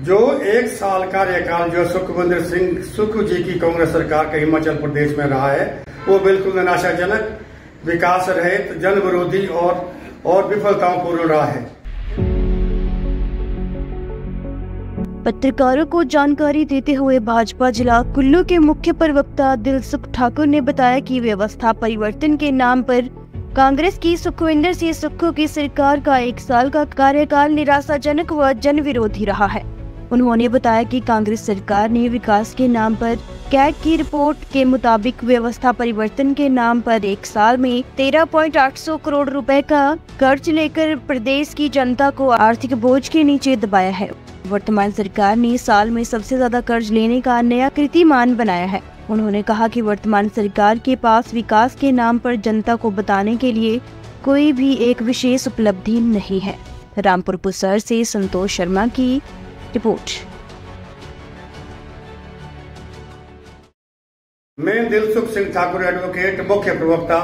जो एक साल कार्यकाल जो सुखविंदर सिंह, सुखू जी की कांग्रेस सरकार का हिमाचल प्रदेश में रहा है, वो बिल्कुल निराशाजनक, विकास रहित, जन विरोधी और और विफलताओं पूर्ण रहा है। पत्रकारों को जानकारी देते हुए भाजपा जिला कुल्लू के मुख्य प्रवक्ता दिलसुख ठाकुर ने बताया कि व्यवस्था परिवर्तन के नाम पर कांग्रेस की सुखविंदर सिंह सुक्खू की सरकार का एक साल का कार्यकाल निराशाजनक व जन विरोधी रहा है। उन्होंने बताया कि कांग्रेस सरकार ने विकास के नाम पर कैट की रिपोर्ट के मुताबिक व्यवस्था परिवर्तन के नाम पर एक साल में 13.800 करोड़ रुपए का कर्ज लेकर प्रदेश की जनता को आर्थिक बोझ के नीचे दबाया है। वर्तमान सरकार ने साल में सबसे ज़्यादा कर्ज लेने का नया कीर्तिमान बनाया है। उन्होंने कहा कि वर्तमान सरकार के पास विकास के नाम पर जनता को बताने के लिए कोई भी एक विशेष उपलब्धि नहीं है। रामपुर पुसर से संतोष शर्मा की रिपोर्ट। मैं दिलसुख सिंह ठाकुर एडवोकेट मुख्य प्रवक्ता,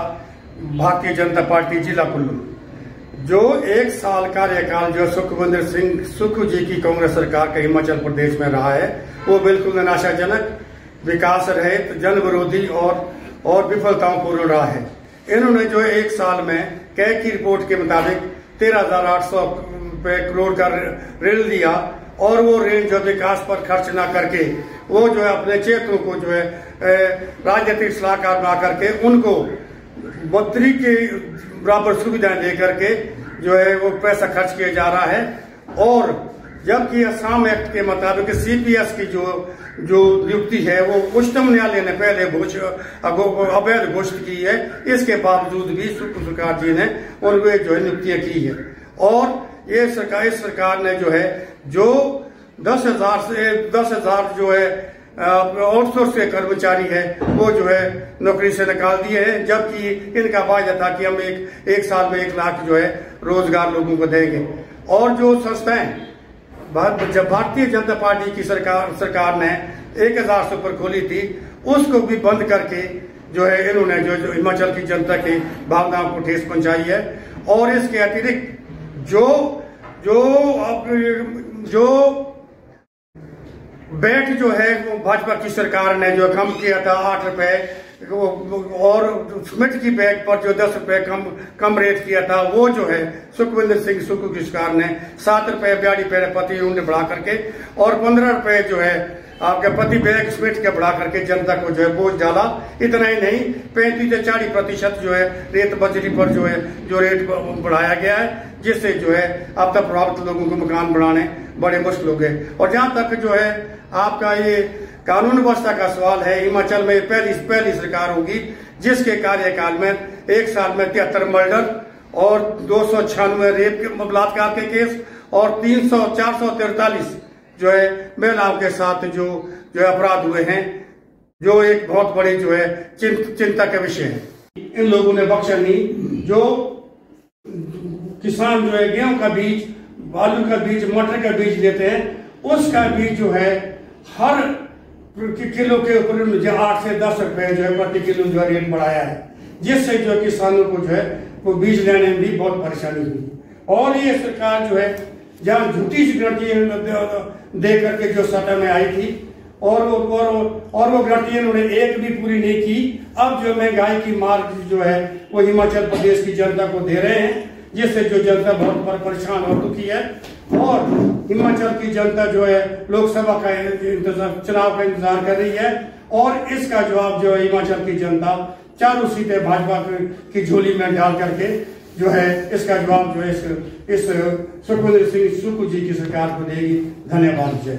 भारतीय जनता पार्टी, जिला कुल्लू। जो एक साल कार्यकाल जो सुखविंदर सिंह, सुखू जी की कांग्रेस सरकार का हिमाचल प्रदेश में रहा है, वो बिल्कुल निराशाजनक, विकास रहित जन विरोधी और और विफलताओं पूर्ण रहा है। इन्होंने जो एक साल में कै की रिपोर्ट के मुताबिक तेरह हज़ार आठ सौ करोड़ का ऋण दिया और वो ऋण जो विकास पर खर्च ना करके, वो जो है अपने क्षेत्रों को जो है राजनीतिक सलाहकार बना करके, उनको बद्री के बराबर सुविधाएँ दे करके जो है वो पैसा खर्च किया जा रहा है। और जबकि असम एक्ट के मुताबिक सीपीएस की जो जो नियुक्ति है, वो उच्चतम न्यायालय ने पहले अवैध घोषित की है। इसके बावजूद भी सरकार जी ने उनके जो है नियुक्तियाँ की है। और ये सरकार इस सरकार ने जो है जो दस हज़ार से दस हज़ार जो है आउटसोर्स के कर्मचारी है वो जो है नौकरी से निकाल दिए हैं जबकि इनका वायदा था कि हम एक एक साल में एक लाख जो है रोज़गार लोगों को देंगे। और जो संस्थाएँ जब भारतीय जनता पार्टी की सरकार सरकार ने एक हज़ार से ऊपर खोली थी उसको भी बंद करके जो है इन्होंने जो, जो हिमाचल की जनता की भावनाओं को ठेस पहुंचाई है और इसके अतिरिक्त जो जो जो बैठ जो है भाजपा की सरकार ने जो कम किया था, आठ रुपए और सीमेंट की बैग पर जो दस रुपए कम कम रेट किया था, वो जो है, सुखविंदर सिंह सुखू की सरकार ने सात रुपए ब्याड़ी पैर पति उन्हें बढ़ा करके, और पंद्रह रुपए जो है आपके पति बैग स्मिट के बढ़ा करके जनता को जो है बोझ डाला। इतना ही नहीं, पैंतीस से चालीस प्रतिशत जो है रेत बजरी पर जो है, जो रेट बढ़ाया गया है, जिससे जो है अब तक प्रभावित लोगों को मकान बनाने बड़े मुश्किल हो गए। और जहाँ तक जो है आपका ये कानून व्यवस्था का सवाल है, हिमाचल में पहली पहली सरकार होगी, जिसके कार्यकाल में एक साल में तिहत्तर मर्डर और दो सौ छियानवे रेप के बलात्कार के केस और तीन सौ, चार सौ तिरतालीस जो है महिलाओं के साथ जो जो अपराध हुए हैं, जो एक बहुत बड़ी जो है चिंता का विषय है। इन लोगों ने बख्शा नहीं जो किसान जो है, गेहूँ का बीज, आलू का बीज, मटर का बीज लेते हैं, उसका बीज जो है, हर किलो के ऊपर आठ से दस रुपए जो है प्रति किलो जो है रेट बढ़ाया है, जिससे जो किसानों को जो है, वो बीज लेने में भी बहुत परेशानी हुई। और ये सरकार जो है जहाँ झूठी गारंटी दे करके जो सत्ता में आई थी और वो और, और वो गारंटी उन्होंने एक भी पूरी नहीं की। अब जो महँगाई की मार जो है वो हिमाचल प्रदेश की जनता को दे रहे हैं जिससे जो जनता बहुत परेशान और दुखी है। और हिमाचल की जनता जो है लोकसभा का इंतज़ार चुनाव का इंतज़ार कर रही है और इसका जवाब जो है हिमाचल की जनता चारों सीटें भाजपा की झोली में डाल करके जो है इसका जवाब जो है इस, इस सुखविंदर सिंह सुखू जी की सरकार को देगी। धन्यवाद जय